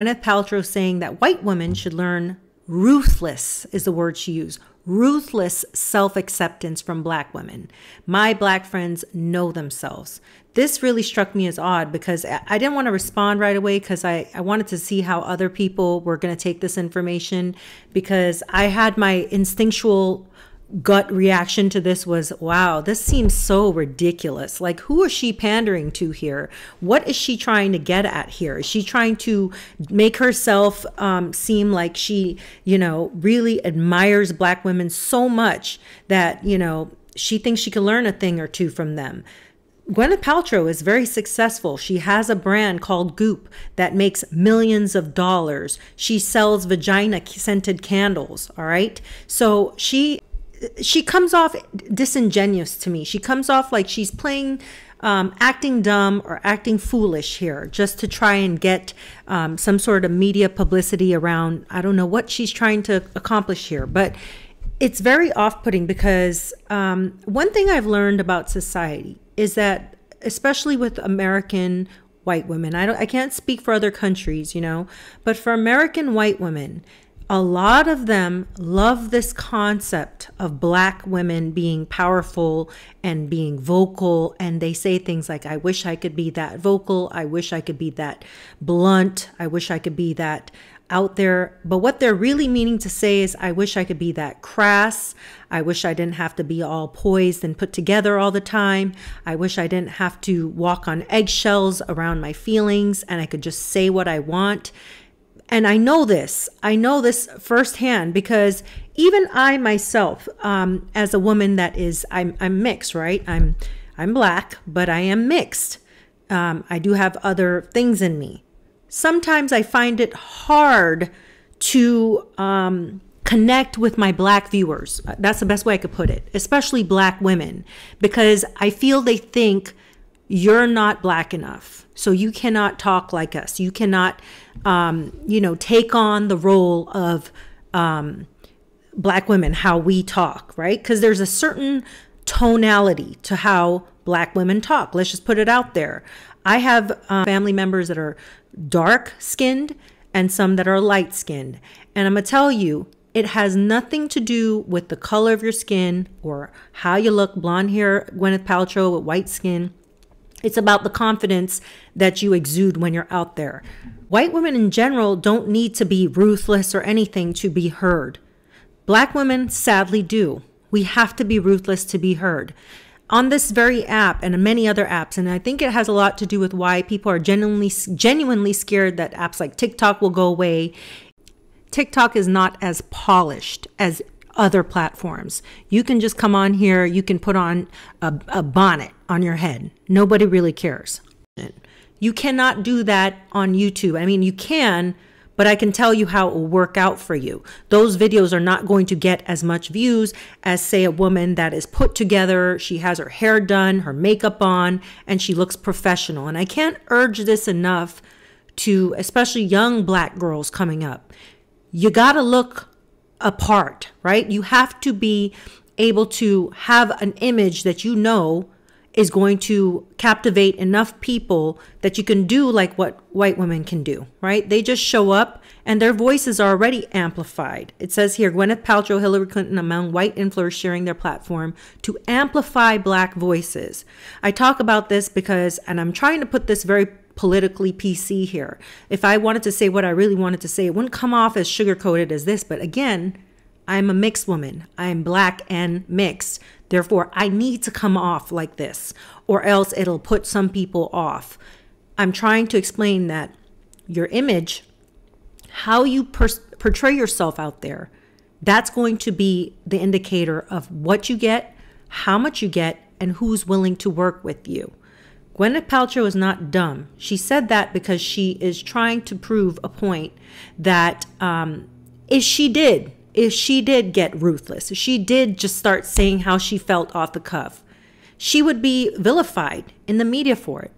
Gwyneth Paltrow saying that white women should learn ruthless is the word she used ruthless self acceptance from black women. My black friends know themselves. This really struck me as odd because I didn't want to respond right away because I, I wanted to see how other people were going to take this information because I had my instinctual gut reaction to this was wow this seems so ridiculous like who is she pandering to here what is she trying to get at here is she trying to make herself um, seem like she you know really admires black women so much that you know she thinks she can learn a thing or two from them Gwyneth Paltrow is very successful. She has a brand called Goop that makes millions of dollars. She sells vagina scented candles, all right? So she she comes off disingenuous to me. She comes off like she's playing, um, acting dumb or acting foolish here just to try and get um, some sort of media publicity around. I don't know what she's trying to accomplish here, but it's very off putting because um, one thing I've learned about society is that, especially with American white women, I, don't, I can't speak for other countries, you know, but for American white women, a lot of them love this concept of black women being powerful and being vocal and they say things like i wish i could be that vocal. I wish i could be that blunt. I wish i could be that out there. But what they're really meaning to say is i wish i could be that crass. I wish i didn't have to be all poised and put together all the time. I wish i didn't have to walk on eggshells around my feelings and i could just say what i want and I know this. I know this firsthand because even I myself, um, as a woman that is, I'm, I'm mixed, right? I'm, I'm black, but I am mixed. Um, I do have other things in me. Sometimes I find it hard to um, connect with my black viewers. That's the best way I could put it, especially black women, because I feel they think you're not black enough. So you cannot talk like us. You cannot, um, you know, take on the role of um, black women, how we talk, right? Because there's a certain tonality to how black women talk. Let's just put it out there. I have uh, family members that are dark skinned and some that are light skinned. And I'm going to tell you, it has nothing to do with the color of your skin or how you look blonde hair, Gwyneth Paltrow with white skin. It's about the confidence that you exude when you're out there. White women in general don't need to be ruthless or anything to be heard. Black women sadly do. We have to be ruthless to be heard. On this very app and many other apps, and I think it has a lot to do with why people are genuinely genuinely scared that apps like TikTok will go away. TikTok is not as polished as other platforms. You can just come on here, you can put on a, a bonnet on your head. Nobody really cares. You cannot do that on YouTube. I mean, you can, but I can tell you how it will work out for you. Those videos are not going to get as much views as, say, a woman that is put together. She has her hair done, her makeup on, and she looks professional. And I can't urge this enough to, especially young black girls coming up. You got to look apart, right? You have to be able to have an image that you know is going to captivate enough people that you can do like what white women can do, right? They just show up and their voices are already amplified. It says here Gwyneth Paltrow, Hillary Clinton among white influencers sharing their platform to amplify black voices. I talk about this because, and I'm trying to put this very politically PC here. If I wanted to say what I really wanted to say, it wouldn't come off as sugar coated as this. But again, I'm a mixed woman. I'm black and mixed. Therefore, I need to come off like this, or else it'll put some people off. I'm trying to explain that your image, how you portray yourself out there, that's going to be the indicator of what you get, how much you get, and who's willing to work with you. Gwyneth Paltrow is not dumb. She said that because she is trying to prove a point that um, if she did, if she did get ruthless, if she did just start saying how she felt off the cuff, she would be vilified in the media for it.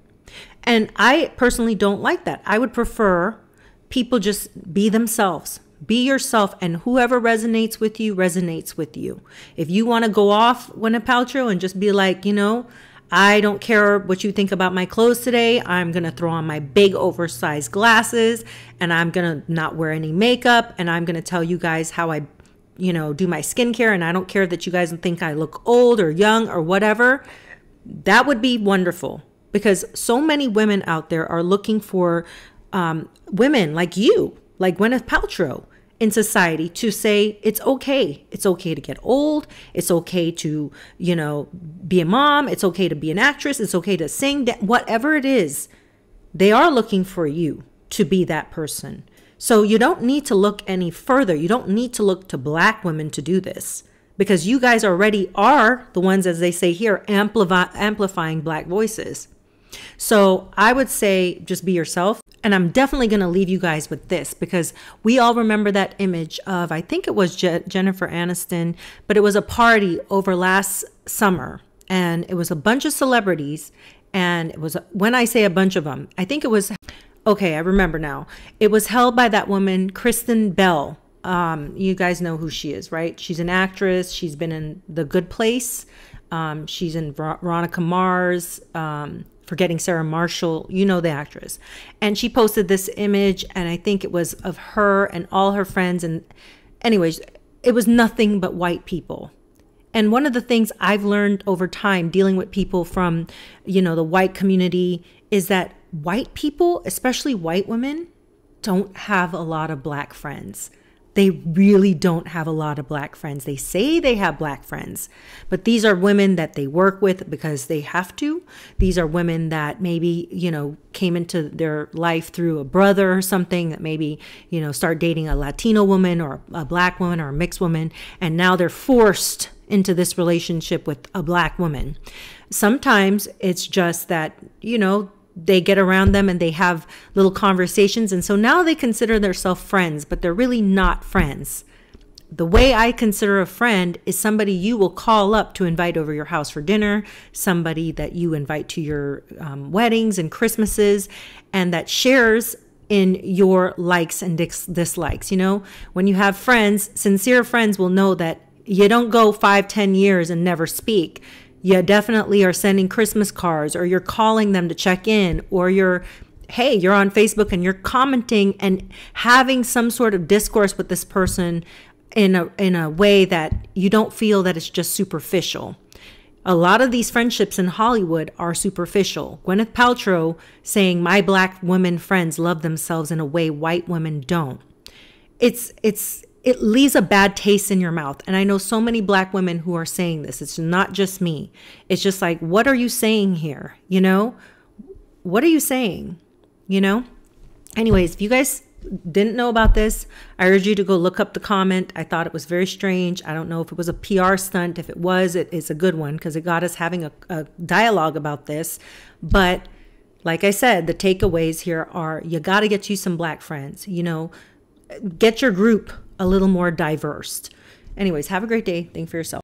And I personally don't like that. I would prefer people just be themselves. Be yourself, and whoever resonates with you resonates with you. If you want to go off Gwyneth Paltrow and just be like, you know, I don't care what you think about my clothes today. I'm going to throw on my big oversized glasses and I'm going to not wear any makeup and I'm going to tell you guys how I, you know, do my skincare. And I don't care that you guys think I look old or young or whatever. That would be wonderful because so many women out there are looking for um, women like you, like Gwyneth Paltrow in society to say it's okay. It's okay to get old. It's okay to, you know, be a mom. It's okay to be an actress. It's okay to sing. Whatever it is, they are looking for you to be that person. So you don't need to look any further. You don't need to look to black women to do this because you guys already are the ones, as they say here, amplify, amplifying black voices. So I would say just be yourself. And I'm definitely going to leave you guys with this because we all remember that image of, I think it was Je- Jennifer Aniston, but it was a party over last summer and it was a bunch of celebrities. And it was, when I say a bunch of them, I think it was, okay, I remember now. It was held by that woman, Kristen Bell. Um, you guys know who she is, right? She's an actress. She's been in The Good Place. Um, she's in Veronica Mars. Um, forgetting Sarah Marshall, you know the actress. And she posted this image, and I think it was of her and all her friends. And, anyways, it was nothing but white people. And one of the things I've learned over time dealing with people from, you know, the white community is that white people, especially white women, don't have a lot of black friends they really don't have a lot of black friends. They say they have black friends, but these are women that they work with because they have to. These are women that maybe, you know, came into their life through a brother or something that maybe, you know, start dating a Latino woman or a black woman or a mixed woman. And now they're forced into this relationship with a black woman. Sometimes it's just that, you know, they get around them and they have little conversations. And so now they consider themselves friends, but they're really not friends. The way I consider a friend is somebody you will call up to invite over your house for dinner, somebody that you invite to your um, weddings and Christmases, and that shares in your likes and dis- dislikes. You know, when you have friends, sincere friends will know that you don't go five, ten years and never speak you definitely are sending Christmas cards or you're calling them to check in or you're hey, you're on Facebook and you're commenting and having some sort of discourse with this person in a in a way that you don't feel that it's just superficial. A lot of these friendships in Hollywood are superficial. Gwyneth Paltrow saying my black women friends love themselves in a way white women don't. It's it's it leaves a bad taste in your mouth. And I know so many black women who are saying this. It's not just me. It's just like, what are you saying here? You know, what are you saying? You know? Anyways, if you guys didn't know about this, I urge you to go look up the comment. I thought it was very strange. I don't know if it was a PR stunt. If it was, it is a good one because it got us having a, a dialogue about this. But like I said, the takeaways here are you got to get you some black friends. You know, get your group a little more diverse. Anyways, have a great day. Think for yourself.